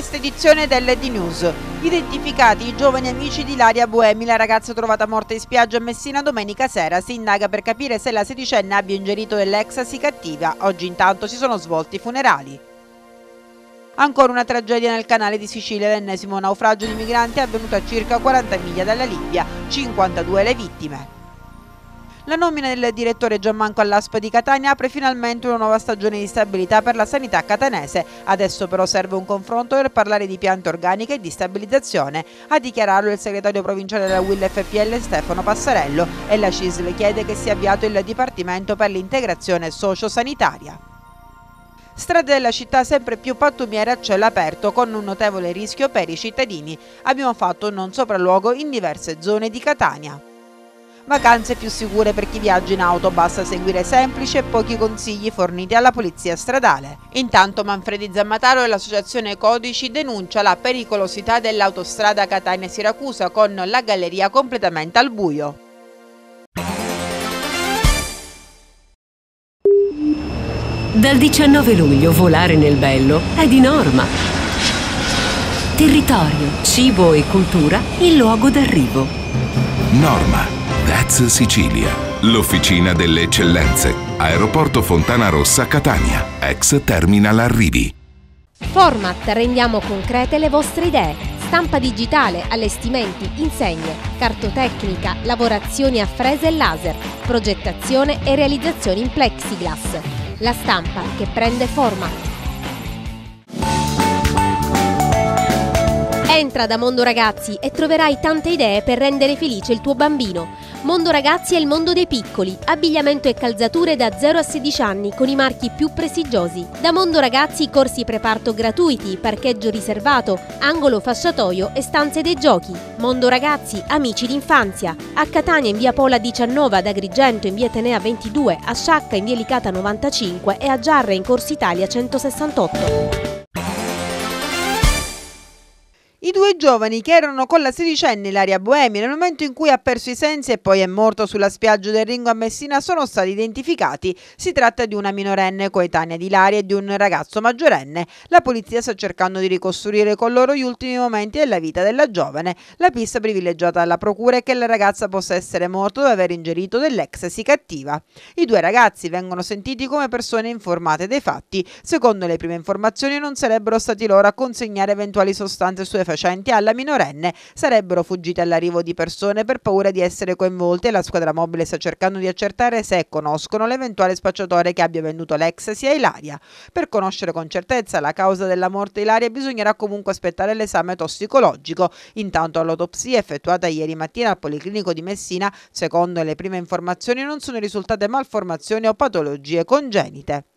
questa edizione dell'ED News. Identificati i giovani amici di Ilaria Boemi, la ragazza trovata morta in spiaggia a Messina domenica sera. Si indaga per capire se la sedicenne abbia ingerito dell'ecstasy cattiva. Oggi intanto si sono svolti i funerali. Ancora una tragedia nel canale di Sicilia, l'ennesimo naufragio di migranti è avvenuto a circa 40 miglia dalla Libia, 52 le vittime. La nomina del direttore Gianmanco all'ASP di Catania apre finalmente una nuova stagione di stabilità per la sanità catanese. Adesso però serve un confronto per parlare di piante organiche e di stabilizzazione. A dichiararlo il segretario provinciale della WIL FPL Stefano Passarello e la CISL chiede che sia avviato il Dipartimento per l'integrazione sociosanitaria. Strade della città sempre più pattumiere a cielo aperto con un notevole rischio per i cittadini. Abbiamo fatto un non sopralluogo in diverse zone di Catania. Vacanze più sicure per chi viaggia in auto, basta seguire semplici e pochi consigli forniti alla polizia stradale. Intanto Manfredi Zammataro e l'associazione Codici denuncia la pericolosità dell'autostrada Catania-Siracusa con la galleria completamente al buio. Dal 19 luglio volare nel bello è di norma. Territorio, cibo e cultura il luogo d'arrivo. Norma That's Sicilia, l'officina delle eccellenze. Aeroporto Fontana Rossa Catania, ex Terminal Arrivi. Format rendiamo concrete le vostre idee. Stampa digitale, allestimenti, insegne, cartotecnica, lavorazioni a frese e laser, progettazione e realizzazioni in plexiglass. La stampa che prende format. Entra da Mondo Ragazzi e troverai tante idee per rendere felice il tuo bambino. Mondo Ragazzi è il mondo dei piccoli, abbigliamento e calzature da 0 a 16 anni con i marchi più prestigiosi. Da Mondo Ragazzi corsi preparto gratuiti, parcheggio riservato, angolo fasciatoio e stanze dei giochi. Mondo Ragazzi, amici d'infanzia. A Catania in via Pola 19, ad Agrigento in via Tenea 22, a Sciacca in via Licata 95 e a Giarre in Corso Italia 168. I due giovani che erano con la sedicenne Ilaria Boemi nel momento in cui ha perso i sensi e poi è morto sulla spiaggia del Ringo a Messina sono stati identificati. Si tratta di una minorenne coetanea di Ilaria e di un ragazzo maggiorenne. La polizia sta cercando di ricostruire con loro gli ultimi momenti della vita della giovane. La pista privilegiata dalla procura è che la ragazza possa essere morta dopo aver ingerito dell'ecstasy cattiva. I due ragazzi vengono sentiti come persone informate dei fatti. Secondo le prime informazioni non sarebbero stati loro a consegnare eventuali sostanze stupefacenti stupefacenti alla minorenne sarebbero fuggite all'arrivo di persone per paura di essere coinvolte e la squadra mobile sta cercando di accertare se conoscono l'eventuale spacciatore che abbia venduto l'ecstasy a Ilaria. Per conoscere con certezza la causa della morte Ilaria bisognerà comunque aspettare l'esame tossicologico. Intanto l'autopsia effettuata ieri mattina al Policlinico di Messina, secondo le prime informazioni, non sono risultate malformazioni o patologie congenite.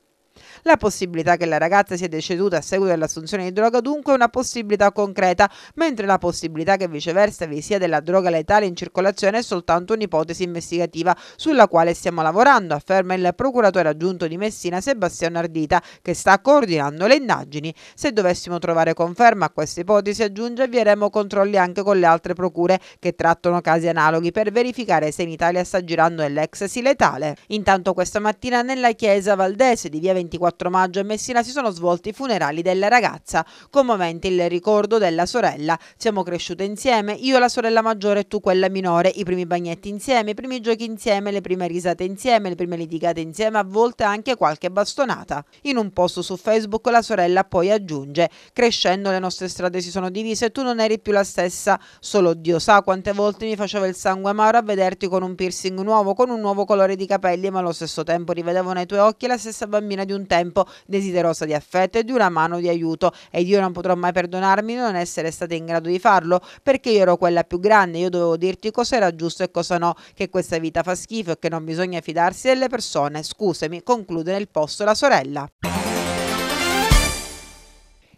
La possibilità che la ragazza sia deceduta a seguito dell'assunzione di droga dunque è una possibilità concreta, mentre la possibilità che viceversa vi sia della droga letale in circolazione è soltanto un'ipotesi investigativa sulla quale stiamo lavorando, afferma il procuratore aggiunto di Messina Sebastiano Ardita che sta coordinando le indagini. Se dovessimo trovare conferma a questa ipotesi, aggiunge, avvieremo controlli anche con le altre procure che trattano casi analoghi per verificare se in Italia sta girando l'ecstasy letale. Intanto questa mattina nella chiesa valdese di via 24 maggio a Messina si sono svolti i funerali della ragazza, commovente il ricordo della sorella. Siamo cresciute insieme, io la sorella maggiore e tu quella minore, i primi bagnetti insieme, i primi giochi insieme, le prime risate insieme, le prime litigate insieme, a volte anche qualche bastonata. In un post su Facebook la sorella poi aggiunge: Crescendo le nostre strade si sono divise e tu non eri più la stessa. Solo Dio sa quante volte mi faceva il sangue amaro a vederti con un piercing nuovo, con un nuovo colore di capelli, ma allo stesso tempo rivedevo nei tuoi occhi la stessa bambina di un tempo, desiderosa di affetto e di una mano di aiuto, ed io non potrò mai perdonarmi di non essere stata in grado di farlo, perché io ero quella più grande, io dovevo dirti cosa era giusto e cosa no, che questa vita fa schifo e che non bisogna fidarsi delle persone. Scusami, conclude nel posto la sorella.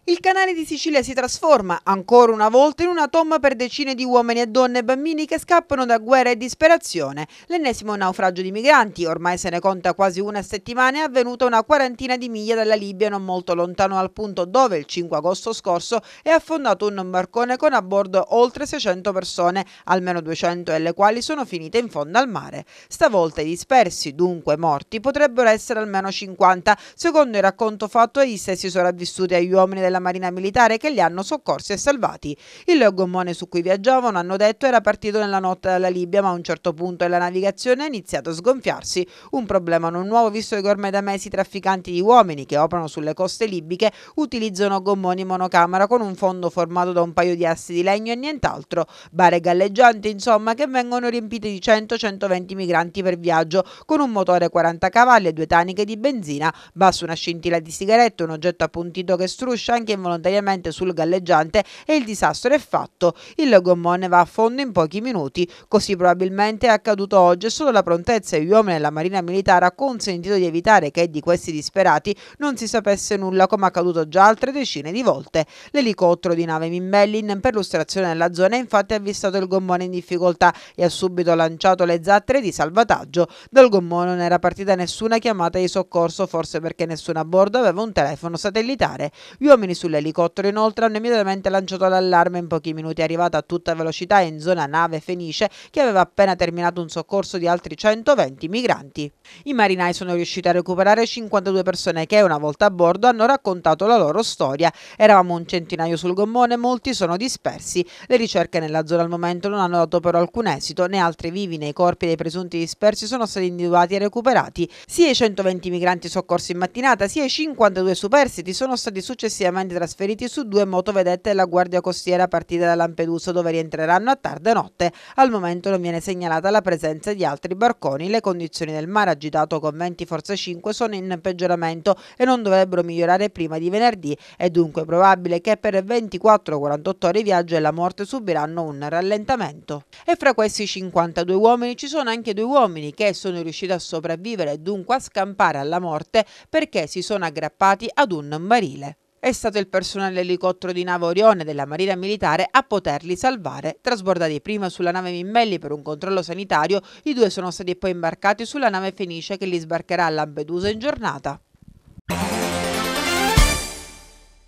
Il canale di Sicilia si trasforma ancora una volta in una tomba per decine di uomini e donne e bambini che scappano da guerra e disperazione. L'ennesimo naufragio di migranti, ormai se ne conta quasi una settimana, è avvenuto a una quarantina di miglia dalla Libia, non molto lontano dal punto dove il 5 agosto scorso è affondato un barcone con a bordo oltre 600 persone, almeno 200 delle quali sono finite in fondo al mare. Stavolta i dispersi, dunque morti, potrebbero essere almeno 50, secondo il racconto fatto agli stessi sopravvissuti agli uomini della della Marina Militare che li hanno soccorsi e salvati. Il gommone su cui viaggiavano, hanno detto, era partito nella notte dalla Libia, ma a un certo punto la navigazione ha iniziato a sgonfiarsi. Un problema non nuovo, visto che ormai da mesi i trafficanti di uomini che operano sulle coste libiche utilizzano gommoni monocamera con un fondo formato da un paio di assi di legno e nient'altro. Bare galleggianti, insomma, che vengono riempite di 100-120 migranti per viaggio, con un motore 40 cavalli e due taniche di benzina. Basta una scintilla di sigarette, un oggetto appuntito che struscia anche involontariamente sul galleggiante e il disastro è fatto. Il gommone va a fondo in pochi minuti. Così probabilmente è accaduto oggi e solo la prontezza degli uomini della Marina Militare ha consentito di evitare che di questi disperati non si sapesse nulla come accaduto già altre decine di volte. L'elicottero di nave Mimbelli in perlustrazione nella zona infatti ha avvistato il gommone in difficoltà e ha subito lanciato le zattere di salvataggio. Dal gommone non era partita nessuna chiamata di soccorso, forse perché nessuno a bordo aveva un telefono satellitare. Gli uomini sull'elicottero inoltre hanno immediatamente lanciato l'allarme in pochi minuti è arrivata a tutta velocità in zona nave Fenice che aveva appena terminato un soccorso di altri 120 migranti. I marinai sono riusciti a recuperare 52 persone che una volta a bordo hanno raccontato la loro storia. Eravamo un centinaio sul gommone, molti sono dispersi. Le ricerche nella zona al momento non hanno dato però alcun esito, né altri vivi né i corpi dei presunti dispersi sono stati individuati e recuperati. Sia i 120 migranti soccorsi in mattinata, sia i 52 superstiti sono stati successivamente trasferiti su due motovedette della Guardia Costiera partite da Lampedusa dove rientreranno a tarda notte. Al momento non viene segnalata la presenza di altri barconi. Le condizioni del mare agitato con venti forza 5 sono in peggioramento e non dovrebbero migliorare prima di venerdì. È dunque probabile che per 24-48 ore di viaggio e la morte subiranno un rallentamento. E fra questi 52 uomini ci sono anche due uomini che sono riusciti a sopravvivere e dunque a scampare alla morte perché si sono aggrappati ad un barile è stato il personale dell'elicottero di nave Orione della Marina Militare a poterli salvare. Trasbordati prima sulla nave Mimbelli per un controllo sanitario, i due sono stati poi imbarcati sulla nave Fenice che li sbarcherà a Lampedusa in giornata.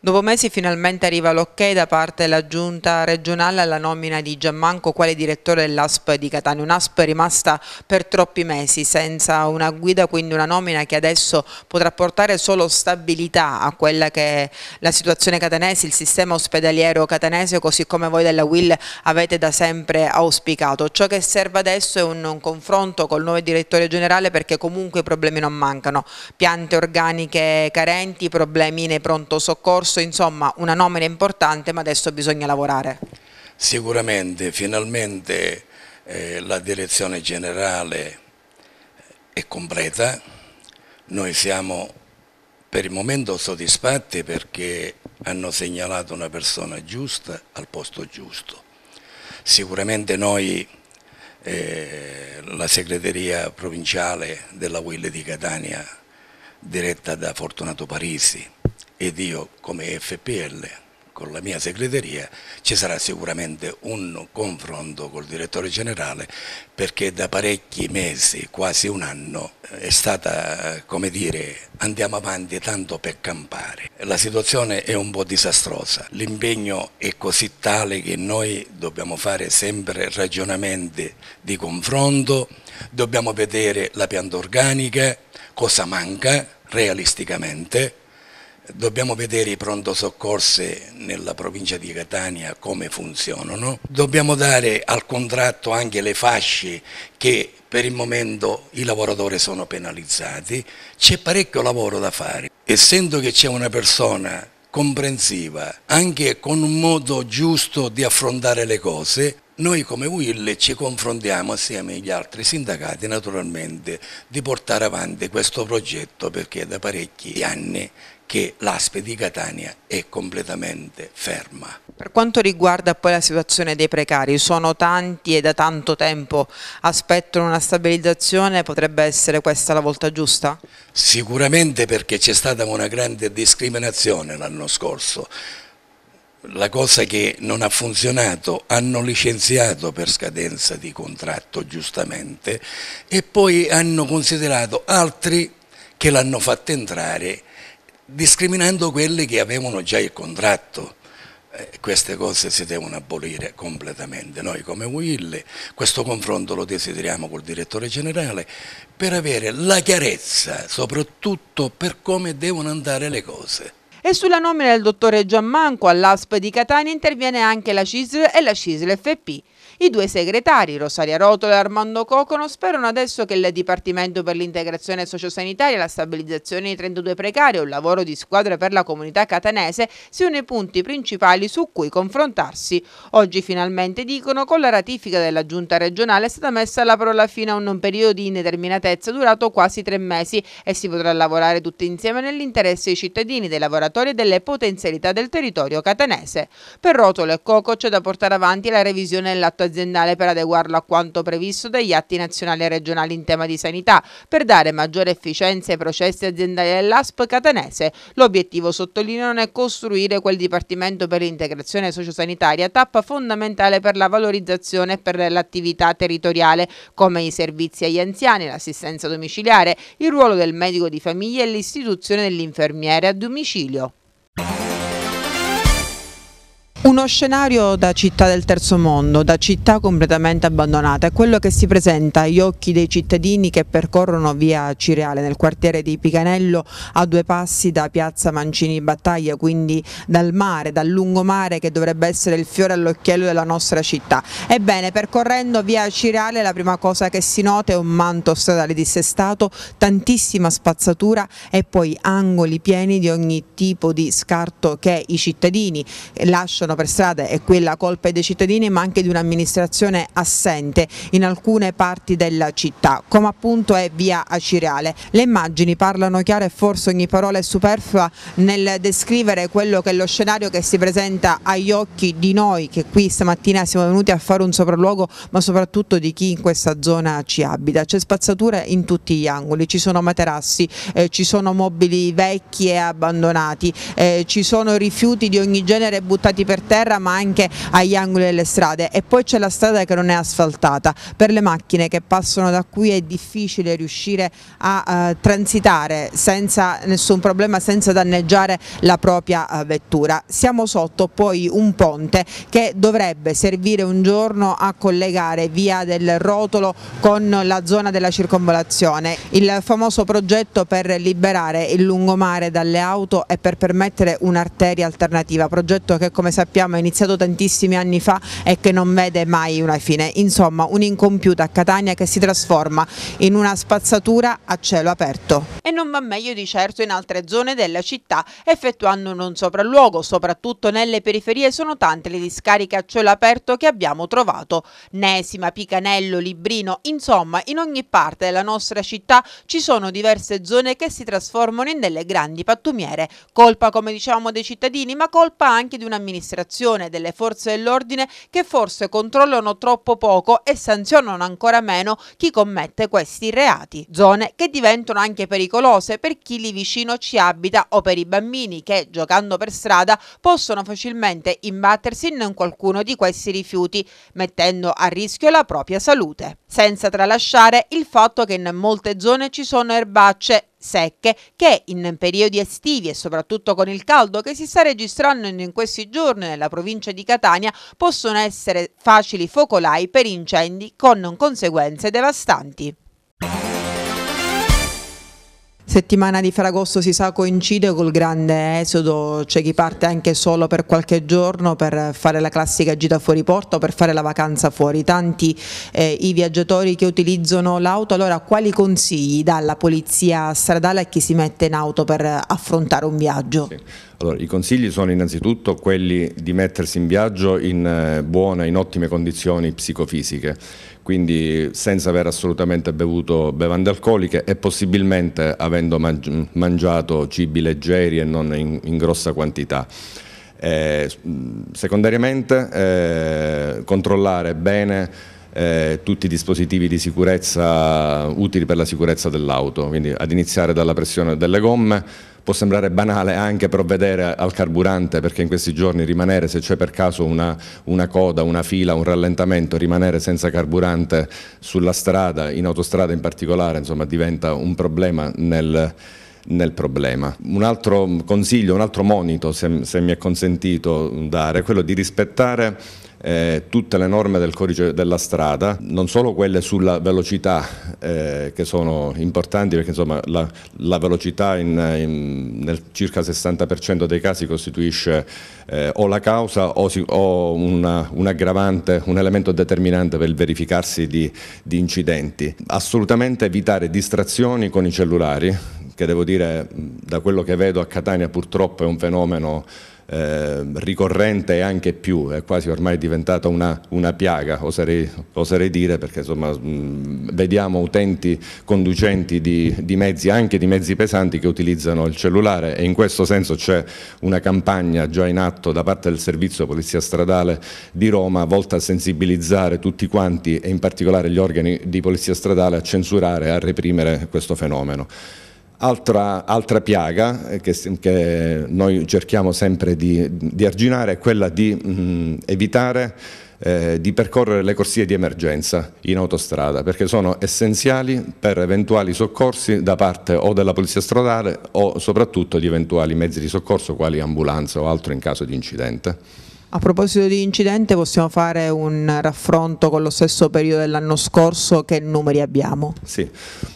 Dopo mesi finalmente arriva l'ok da parte della giunta regionale alla nomina di Giammanco quale direttore dell'ASP di Catania, un'ASP rimasta per troppi mesi senza una guida, quindi una nomina che adesso potrà portare solo stabilità a quella che è la situazione catanese, il sistema ospedaliero catanese, così come voi della WIL avete da sempre auspicato. Ciò che serve adesso è un, un confronto col nuovo direttore generale perché comunque i problemi non mancano, piante organiche carenti, problemi nei pronto soccorso, corso, insomma una nomina importante ma adesso bisogna lavorare. Sicuramente, finalmente eh, la direzione generale è completa, noi siamo per il momento soddisfatti perché hanno segnalato una persona giusta al posto giusto. Sicuramente noi, eh, la segreteria provinciale della Will di Catania, diretta da Fortunato Parisi, ed io come FPL con la mia segreteria ci sarà sicuramente un confronto col direttore generale perché da parecchi mesi, quasi un anno, è stata come dire andiamo avanti tanto per campare. La situazione è un po' disastrosa, l'impegno è così tale che noi dobbiamo fare sempre ragionamenti di confronto, dobbiamo vedere la pianta organica, cosa manca realisticamente Dobbiamo vedere i pronto soccorsi nella provincia di Catania come funzionano. Dobbiamo dare al contratto anche le fasce che per il momento i lavoratori sono penalizzati. C'è parecchio lavoro da fare. Essendo che c'è una persona comprensiva, anche con un modo giusto di affrontare le cose, noi come Will ci confrontiamo assieme agli altri sindacati naturalmente di portare avanti questo progetto perché è da parecchi anni che l'ASPE di Catania è completamente ferma. Per quanto riguarda poi la situazione dei precari, sono tanti e da tanto tempo aspettano una stabilizzazione, potrebbe essere questa la volta giusta? Sicuramente perché c'è stata una grande discriminazione l'anno scorso. La cosa che non ha funzionato, hanno licenziato per scadenza di contratto giustamente e poi hanno considerato altri che l'hanno fatto entrare discriminando quelli che avevano già il contratto. Eh, queste cose si devono abolire completamente. Noi come Will questo confronto lo desideriamo col direttore generale per avere la chiarezza soprattutto per come devono andare le cose. E sulla nomina del dottore Giammanco all'ASP di Catania interviene anche la CISL e la CISL FP. I due segretari, Rosaria Rotolo e Armando Cocono, sperano adesso che il Dipartimento per l'integrazione sociosanitaria la stabilizzazione dei 32 precari e un lavoro di squadra per la comunità catanese siano i punti principali su cui confrontarsi. Oggi finalmente dicono con la ratifica della giunta regionale è stata messa alla parola fine a un periodo di indeterminatezza durato quasi tre mesi e si potrà lavorare tutti insieme nell'interesse dei cittadini, dei lavoratori e delle potenzialità del territorio catanese. Per Rotolo e Coco c'è da portare avanti la revisione dell'atto aziendale per adeguarlo a quanto previsto dagli atti nazionali e regionali in tema di sanità, per dare maggiore efficienza ai processi aziendali dell'ASP catanese. L'obiettivo, sottolineano, è costruire quel Dipartimento per l'integrazione sociosanitaria, tappa fondamentale per la valorizzazione e per l'attività territoriale, come i servizi agli anziani, l'assistenza domiciliare, il ruolo del medico di famiglia e l'istituzione dell'infermiere a domicilio. Uno scenario da città del terzo mondo, da città completamente abbandonata, è quello che si presenta agli occhi dei cittadini che percorrono via Cireale nel quartiere di Picanello a due passi da piazza Mancini Battaglia, quindi dal mare, dal lungomare che dovrebbe essere il fiore all'occhiello della nostra città. Ebbene, percorrendo via Cireale la prima cosa che si nota è un manto stradale dissestato, tantissima spazzatura e poi angoli pieni di ogni tipo di scarto che i cittadini lasciano per strada è quella colpa dei cittadini ma anche di un'amministrazione assente in alcune parti della città, come appunto è via Acireale. Le immagini parlano chiaro e forse ogni parola è superflua nel descrivere quello che è lo scenario che si presenta agli occhi di noi che qui stamattina siamo venuti a fare un sopralluogo ma soprattutto di chi in questa zona ci abita. C'è spazzatura in tutti gli angoli, ci sono materassi, eh, ci sono mobili vecchi e abbandonati, eh, ci sono rifiuti di ogni genere buttati per terra ma anche agli angoli delle strade e poi c'è la strada che non è asfaltata. Per le macchine che passano da qui è difficile riuscire a uh, transitare senza nessun problema, senza danneggiare la propria uh, vettura. Siamo sotto poi un ponte che dovrebbe servire un giorno a collegare via del Rotolo con la zona della circonvolazione. Il famoso progetto per liberare il lungomare dalle auto e per permettere un'arteria alternativa, progetto che come sappiamo sappiamo è iniziato tantissimi anni fa e che non vede mai una fine. Insomma, un'incompiuta a Catania che si trasforma in una spazzatura a cielo aperto. E non va meglio di certo in altre zone della città, effettuando un sopralluogo, soprattutto nelle periferie sono tante le discariche a cielo aperto che abbiamo trovato. Nesima, Picanello, Librino, insomma, in ogni parte della nostra città ci sono diverse zone che si trasformano in delle grandi pattumiere. Colpa, come diciamo, dei cittadini, ma colpa anche di un'amministrazione amministrazione delle forze dell'ordine che forse controllano troppo poco e sanzionano ancora meno chi commette questi reati. Zone che diventano anche pericolose per chi lì vicino ci abita o per i bambini che, giocando per strada, possono facilmente imbattersi in qualcuno di questi rifiuti, mettendo a rischio la propria salute. Senza tralasciare il fatto che in molte zone ci sono erbacce secche che in periodi estivi e soprattutto con il caldo che si sta registrando in questi giorni nella provincia di Catania possono essere facili focolai per incendi con conseguenze devastanti. Settimana di Ferragosto si sa coincide col grande esodo, c'è chi parte anche solo per qualche giorno per fare la classica gita fuori porto, per fare la vacanza fuori. Tanti eh, i viaggiatori che utilizzano l'auto, allora quali consigli dà la polizia stradale a chi si mette in auto per affrontare un viaggio? Sì. Allora, I consigli sono innanzitutto quelli di mettersi in viaggio in eh, buone, in ottime condizioni psicofisiche quindi senza aver assolutamente bevuto bevande alcoliche e possibilmente avendo mangiato cibi leggeri e non in, in grossa quantità. Eh, secondariamente eh, controllare bene eh, tutti i dispositivi di sicurezza utili per la sicurezza dell'auto, quindi ad iniziare dalla pressione delle gomme, può sembrare banale anche provvedere al carburante perché in questi giorni rimanere, se c'è per caso una, una, coda, una fila, un rallentamento, rimanere senza carburante sulla strada, in autostrada in particolare, insomma, diventa un problema nel, nel problema. Un altro consiglio, un altro monito, se, se mi è consentito dare, è quello di rispettare eh, tutte le norme del codice della strada, non solo quelle sulla velocità eh, che sono importanti perché insomma la, la velocità in, in, nel circa 60% dei casi costituisce eh, o la causa o, si, o una, un aggravante, un elemento determinante per il verificarsi di, di incidenti. Assolutamente evitare distrazioni con i cellulari, che devo dire da quello che vedo a Catania purtroppo è un fenomeno eh, ricorrente e anche più, è quasi ormai diventata una, una piaga, oserei, oserei, dire, perché insomma, mh, vediamo utenti conducenti di, di, mezzi, anche di mezzi pesanti, che utilizzano il cellulare e in questo senso c'è una campagna già in atto da parte del Servizio Polizia Stradale di Roma volta a sensibilizzare tutti quanti e in particolare gli organi di Polizia Stradale a censurare e a reprimere questo fenomeno. Altra, altra piaga eh, che, che, noi cerchiamo sempre di, di arginare è quella di mh, evitare eh, di percorrere le corsie di emergenza in autostrada perché sono essenziali per eventuali soccorsi da parte o della polizia stradale o soprattutto di eventuali mezzi di soccorso quali ambulanze o altro in caso di incidente. A proposito di incidente possiamo fare un raffronto con lo stesso periodo dell'anno scorso, che numeri abbiamo? Sì,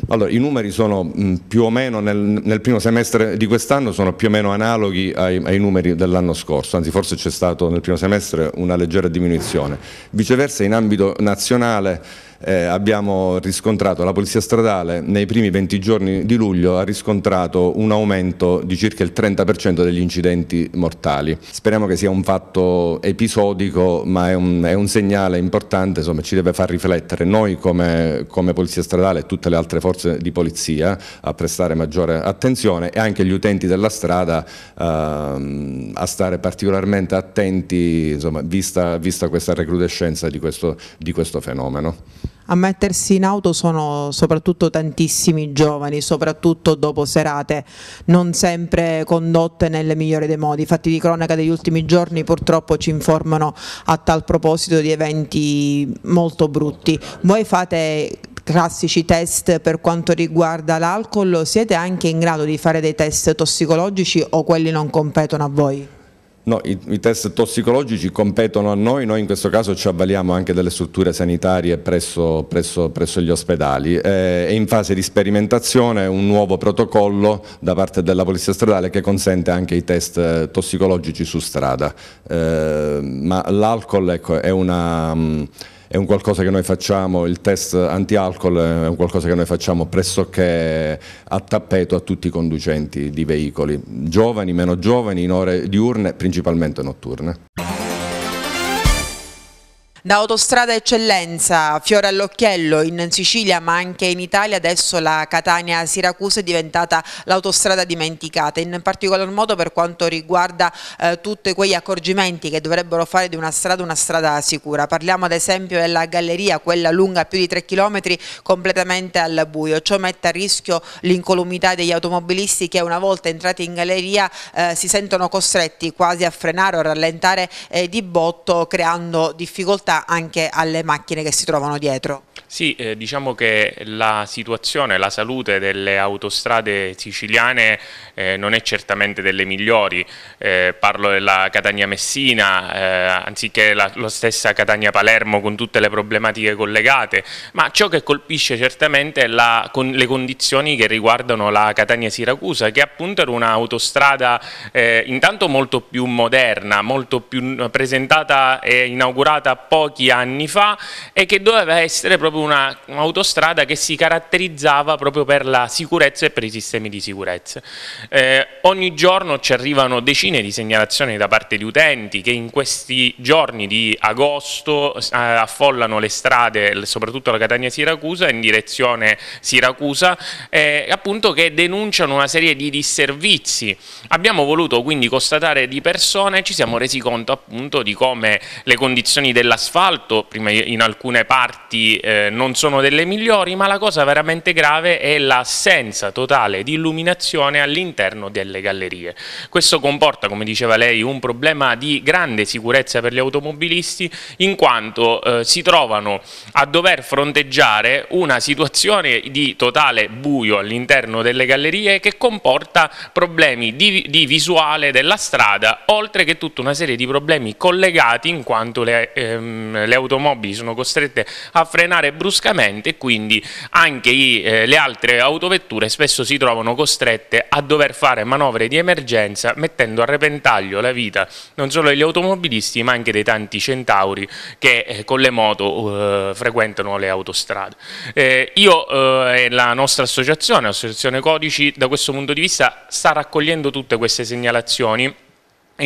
allora i numeri sono mh, più o meno nel, nel, primo semestre di quest'anno sono più o meno analoghi ai, ai numeri dell'anno scorso, anzi forse c'è stato nel primo semestre una leggera diminuzione. Viceversa in ambito nazionale eh, abbiamo riscontrato, la Polizia Stradale nei primi 20 giorni di luglio ha riscontrato un aumento di circa il 30% degli incidenti mortali. Speriamo che sia un fatto episodico ma è un, è un segnale importante, insomma, ci deve far riflettere noi come, come Polizia Stradale e tutte le altre forze di polizia a prestare maggiore attenzione e anche gli utenti della strada uh, a stare particolarmente attenti insomma, vista, vista questa recrudescenza di questo, di questo fenomeno. A mettersi in auto sono soprattutto tantissimi giovani, soprattutto dopo serate non sempre condotte nel migliore dei modi. I fatti di cronaca degli ultimi giorni purtroppo ci informano a tal proposito di eventi molto brutti. Voi fate classici test per quanto riguarda l'alcol, siete anche in grado di fare dei test tossicologici o quelli non competono a voi? No, i, i, test tossicologici competono a noi, noi in questo caso ci avvaliamo anche delle strutture sanitarie presso, presso, presso gli ospedali. Eh, è in fase di sperimentazione un nuovo protocollo da parte della Polizia Stradale che consente anche i test tossicologici su strada, eh, ma l'alcol ecco, è una... Mh, è un qualcosa che noi facciamo, il test anti-alcol è un qualcosa che noi facciamo pressoché a tappeto a tutti i conducenti di veicoli, giovani, meno giovani, in ore diurne, principalmente notturne. Da autostrada eccellenza, fiore all'occhiello in Sicilia ma anche in Italia, adesso la Catania-Siracusa è diventata l'autostrada dimenticata, in particolar modo per quanto riguarda eh, tutti quegli accorgimenti che dovrebbero fare di una strada una strada sicura. Parliamo ad esempio della galleria, quella lunga più di 3 km, completamente al buio. Ciò mette a rischio l'incolumità degli automobilisti che una volta entrati in galleria eh, si sentono costretti quasi a frenare o rallentare eh, di botto creando difficoltà porta anche alle macchine che si trovano dietro. Sì, eh, diciamo che la situazione, la salute delle autostrade siciliane eh, non è certamente delle migliori, eh, parlo della Catania-Messina, eh, anziché la, la stessa Catania-Palermo con tutte le problematiche collegate, ma ciò che colpisce certamente è la, con, le condizioni che riguardano la Catania-Siracusa, che appunto era un'autostrada eh, intanto molto più moderna, molto più presentata e inaugurata pochi anni fa e che doveva essere proprio un'autostrada che si caratterizzava proprio per la sicurezza e per i sistemi di sicurezza. Eh, ogni giorno ci arrivano decine di segnalazioni da parte di utenti che in questi giorni di agosto eh, affollano le strade, soprattutto la Catania-Siracusa, in direzione Siracusa, eh, appunto che denunciano una serie di disservizi. Abbiamo voluto quindi constatare di persona e ci siamo resi conto appunto di come le condizioni dell'asfalto l'asfalto, in alcune parti eh, non sono delle migliori, ma la cosa veramente grave è l'assenza totale di illuminazione all'interno delle gallerie. Questo comporta, come diceva lei, un problema di grande sicurezza per gli automobilisti in quanto eh, si trovano a dover fronteggiare una situazione di totale buio all'interno delle gallerie che comporta problemi di, di visuale della strada, oltre che tutta una serie di problemi collegati in quanto le, ehm, le automobili sono costrette a frenare bruscamente e quindi anche i, eh, le altre autovetture spesso si trovano costrette a dover fare manovre di emergenza mettendo a repentaglio la vita non solo degli automobilisti ma anche dei tanti centauri che eh, con le moto eh, frequentano le autostrade. Eh, io eh, e la nostra associazione, l'associazione Codici, da questo punto di vista sta raccogliendo tutte queste segnalazioni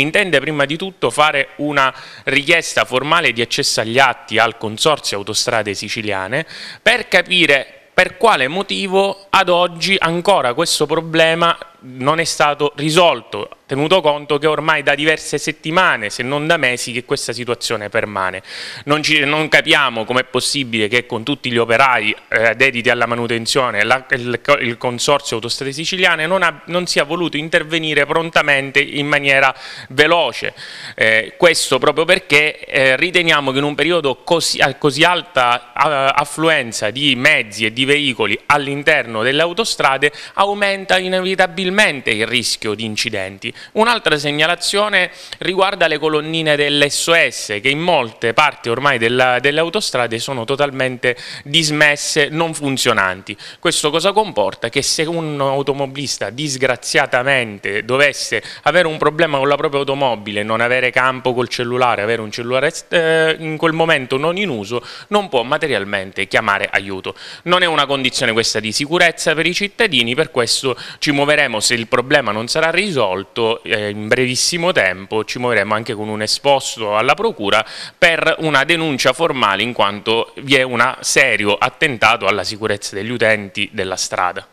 intende prima di tutto fare una richiesta formale di accesso agli atti al Consorzio Autostrade Siciliane per capire per quale motivo ad oggi ancora questo problema non è stato risolto tenuto conto che ormai da diverse settimane, se non da mesi, che questa situazione permane. Non, ci, non capiamo com'è possibile che con tutti gli operai eh, dediti alla manutenzione la, il, il, Consorzio Autostrade Siciliane non, ha, non, sia voluto intervenire prontamente in maniera veloce. Eh, questo proprio perché eh, riteniamo che in un periodo così, a così alta affluenza di mezzi e di veicoli all'interno delle autostrade aumenta inevitabilmente il rischio di incidenti Un'altra segnalazione riguarda le colonnine dell'SOS che in molte parti ormai della, delle autostrade sono totalmente dismesse, non funzionanti. Questo cosa comporta? Che se un automobilista disgraziatamente dovesse avere un problema con la propria automobile, non avere campo col cellulare, avere un cellulare eh, in quel momento non in uso, non può materialmente chiamare aiuto. Non è una condizione questa di sicurezza per i cittadini, per questo ci muoveremo se il problema non sarà risolto eh, in brevissimo tempo ci muoveremo anche con un esposto alla Procura per una denuncia formale in quanto vi è un serio attentato alla sicurezza degli utenti della strada.